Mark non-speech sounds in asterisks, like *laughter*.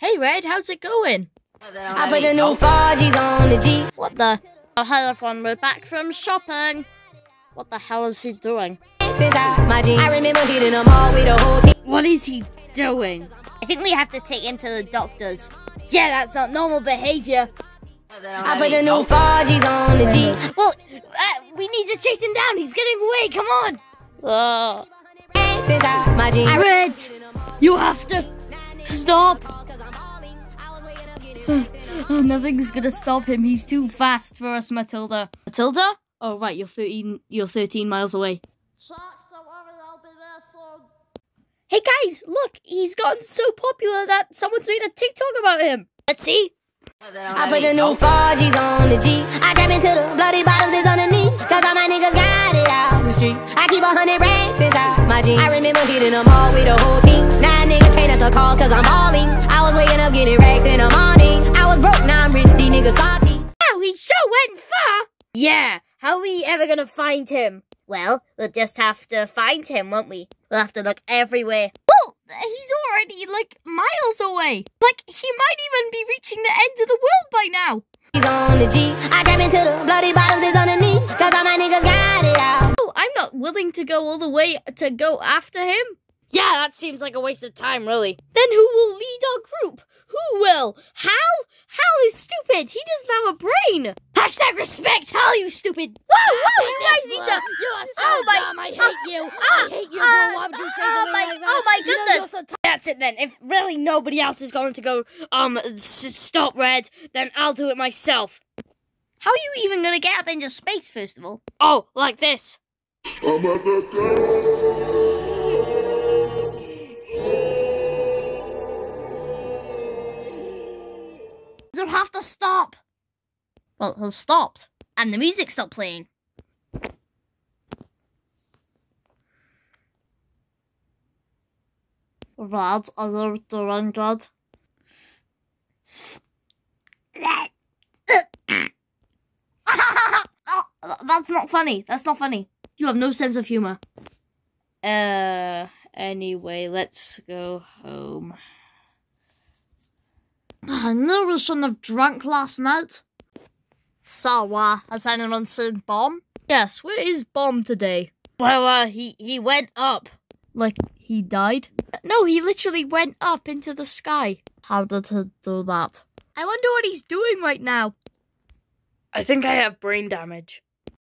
Hey Red, how's it going? I put the new Forgis on the G. What the? Oh, hi everyone, we're back from shopping. What the hell is he doing? Since I, my G. I remember hitting them all with the whole team. What is he doing? I think we have to take him to the doctors. Yeah, that's not normal behavior. I put the new Forgis on the G. Well, uh, we need to chase him down. He's getting away. Come on. Oh. Since I, my G. I Red, you have to stop. Oh, *laughs* nothing's gonna stop him. He's too fast for us, Matilda. Matilda? Oh, right. You're 13. You're 13 miles away. Hey guys, look, he's gotten so popular that someone's made a TikTok about him. Let's see. I put the new Forgis on the G. I trap into the bloody bottoms is underneath. Cause all my niggas got it out the streets. I keep a hundred racks inside my jeans. I remember hitting them all with the whole team. Now niggas nigga can't answer call cause I'm balling. I was waking up getting racks in the morning. I'm rich, these. Oh, he sure went far. Yeah, how are we ever gonna find him? Well, we'll just have to find him, won't we? We'll have to look everywhere. Well, he's already, like, miles away. Like, he might even be reaching the end of the world by now. He's on the G. I trap into the bloody bottoms is underneath. Cause all my niggas got it out. Oh, I'm not willing to go all the way to go after him. Yeah, that seems like a waste of time, really. Then who will lead our group? Who will? Hal? Hal is stupid. He doesn't have a brain. Hashtag respect Hal, you stupid. Whoa, whoa, you guys need to. You're so Oh my- dumb. I hate you. ah, I hate you. ah, Bro. Why would you say oh something my- like that? oh my goodness. you're so That's it then. If really nobody else is going to go um s- stop Red, then I'll do it myself. How are you even going to get up into space, first of all? Oh, like this. You'll have to stop. Well, he'll stopped. And the music stopped playing. Rad, alert the run, Rad. *laughs* That's not funny. That's not funny. You have no sense of humor. Uh, anyway, let's go home. I know we shouldn't have drunk last night. So, uh, has anyone seen Bomb? Yes, where is Bomb today? Well, uh, he, he went up. Like, he died? No, he literally went up into the sky. How did he do that? I wonder what he's doing right now. I think I have brain damage.